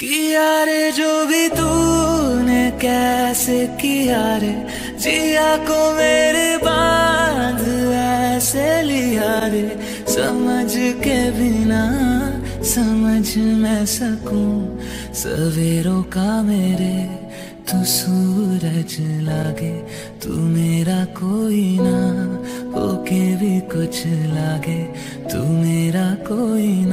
किया रे जो भी तूने, कैसे किया रे? जिया को मेरे बाँध, ऐसे लिया रे। समझ के बिना, समझ मैं सकूँ। सवेरों का मेरे, तू सूरज लागे। तू मेरा कोई ना, होके भी कुछ लागे। तू मेरा कोई ना।